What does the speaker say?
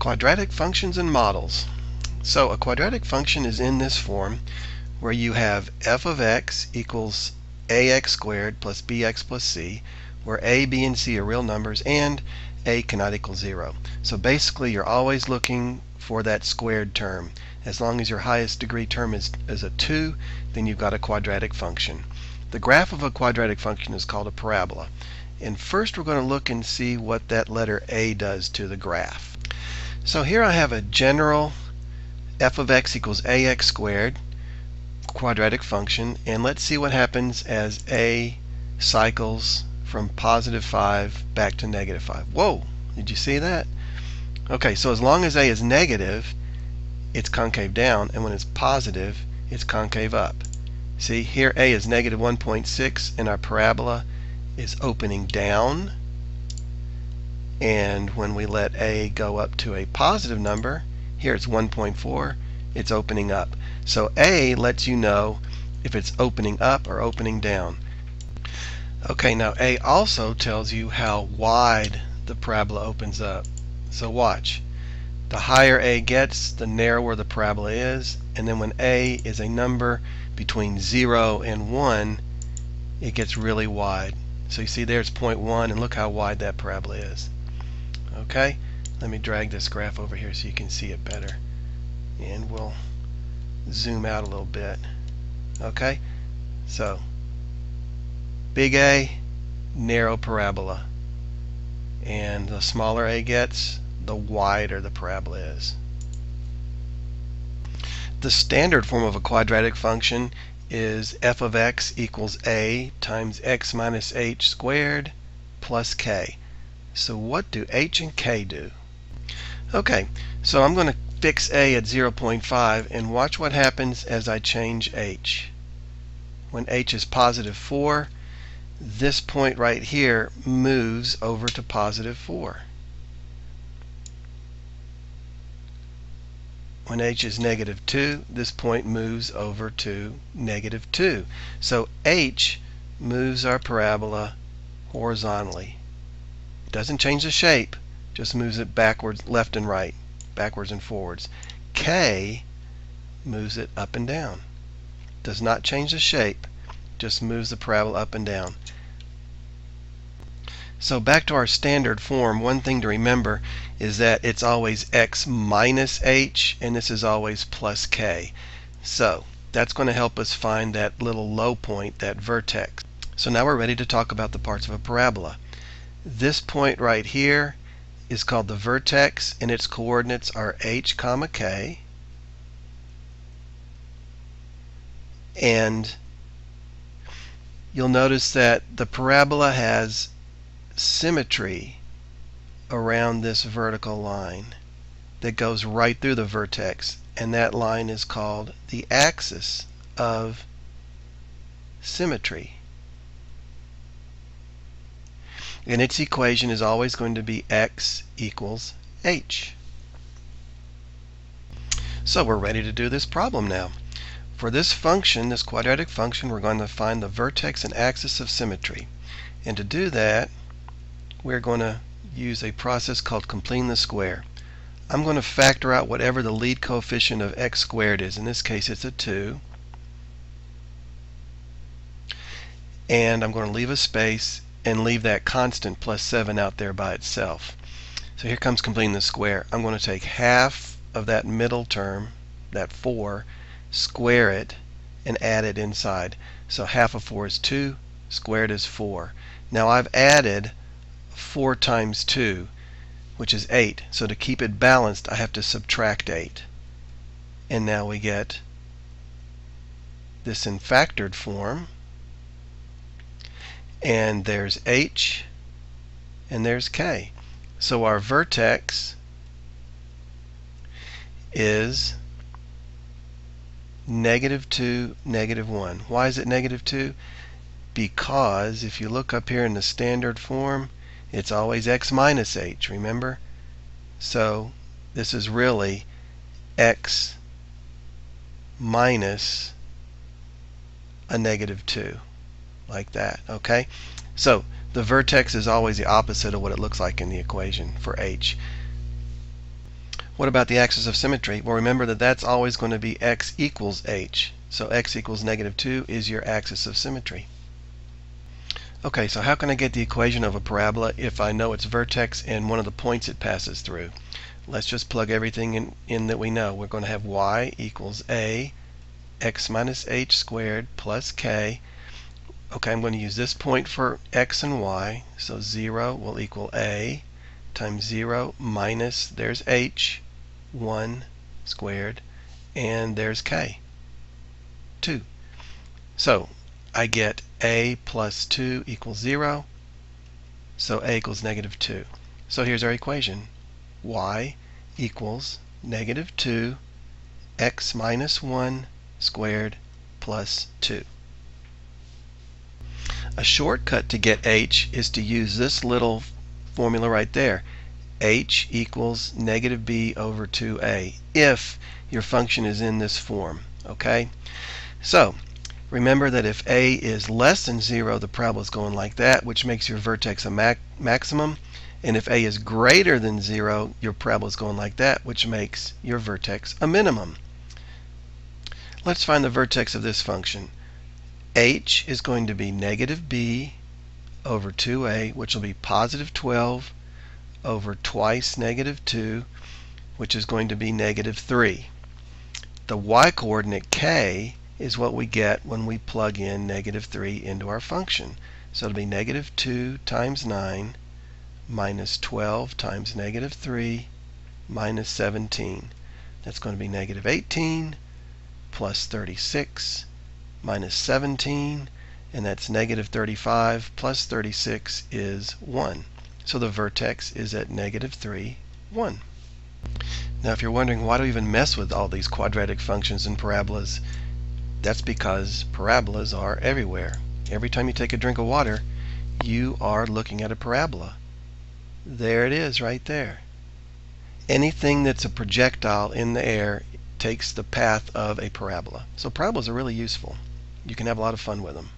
Quadratic functions and models. So a quadratic function is in this form where you have f of x equals ax squared plus bx plus c where a, b, and c are real numbers and a cannot equal 0. So basically you're always looking for that squared term. As long as your highest degree term is, is a 2, then you've got a quadratic function. The graph of a quadratic function is called a parabola. And first we're going to look and see what that letter a does to the graph. So here I have a general f of x equals ax squared quadratic function and let's see what happens as a cycles from positive 5 back to negative 5. Whoa! Did you see that? Okay, so as long as a is negative, it's concave down, and when it's positive, it's concave up. See, here a is negative 1.6, and our parabola is opening down and when we let a go up to a positive number, here it's 1.4, it's opening up. So a lets you know if it's opening up or opening down. Okay, now a also tells you how wide the parabola opens up. So watch. The higher a gets, the narrower the parabola is, and then when a is a number between 0 and 1, it gets really wide. So you see there's 0.1, and look how wide that parabola is. Okay, let me drag this graph over here so you can see it better. And we'll zoom out a little bit. Okay, so big A, narrow parabola. And the smaller A gets, the wider the parabola is. The standard form of a quadratic function is f of x equals a times x minus h squared plus k. So what do h and k do? Okay, so I'm going to fix a at 0.5 and watch what happens as I change h. When h is positive 4, this point right here moves over to positive 4. When h is negative 2, this point moves over to negative 2. So h moves our parabola horizontally. Doesn't change the shape, just moves it backwards, left and right, backwards and forwards. K moves it up and down. Does not change the shape, just moves the parabola up and down. So back to our standard form, one thing to remember is that it's always x minus h, and this is always plus k. So that's going to help us find that little low point, that vertex. So now we're ready to talk about the parts of a parabola. This point right here is called the vertex and its coordinates are h comma k and you'll notice that the parabola has symmetry around this vertical line that goes right through the vertex and that line is called the axis of symmetry and its equation is always going to be x equals h. So we're ready to do this problem now. For this function, this quadratic function, we're going to find the vertex and axis of symmetry. And to do that, we're going to use a process called completing the square. I'm going to factor out whatever the lead coefficient of x squared is. In this case, it's a 2. And I'm going to leave a space and leave that constant plus 7 out there by itself. So here comes completing the square. I'm going to take half of that middle term, that 4, square it, and add it inside. So half of 4 is 2, squared is 4. Now I've added 4 times 2, which is 8. So to keep it balanced, I have to subtract 8. And now we get this in factored form and there's H and there's K. So our vertex is negative 2, negative 1. Why is it negative 2? Because if you look up here in the standard form, it's always x minus h, remember? So this is really x minus a negative 2 like that. Okay, so the vertex is always the opposite of what it looks like in the equation for h. What about the axis of symmetry? Well, remember that that's always going to be x equals h. So x equals negative 2 is your axis of symmetry. Okay, so how can I get the equation of a parabola if I know its vertex and one of the points it passes through? Let's just plug everything in, in that we know. We're going to have y equals a x minus h squared plus k. Okay, I'm going to use this point for x and y. So 0 will equal a times 0 minus, there's h, 1 squared, and there's k, 2. So I get a plus 2 equals 0, so a equals negative 2. So here's our equation. y equals negative 2 x minus 1 squared plus 2. A shortcut to get h is to use this little formula right there h equals negative b over 2a if your function is in this form. Okay? So, remember that if a is less than 0, the parabola is going like that, which makes your vertex a mac maximum. And if a is greater than 0, your parabola is going like that, which makes your vertex a minimum. Let's find the vertex of this function. H is going to be negative b over 2a, which will be positive 12 over twice negative 2, which is going to be negative 3. The y-coordinate k is what we get when we plug in negative 3 into our function. So it'll be negative 2 times 9 minus 12 times negative 3 minus 17. That's going to be negative 18 plus 36 minus 17 and that's negative 35 plus 36 is 1. So the vertex is at negative 3, 1. Now if you're wondering why do we even mess with all these quadratic functions and parabolas, that's because parabolas are everywhere. Every time you take a drink of water, you are looking at a parabola. There it is right there. Anything that's a projectile in the air takes the path of a parabola. So parabolas are really useful. You can have a lot of fun with them.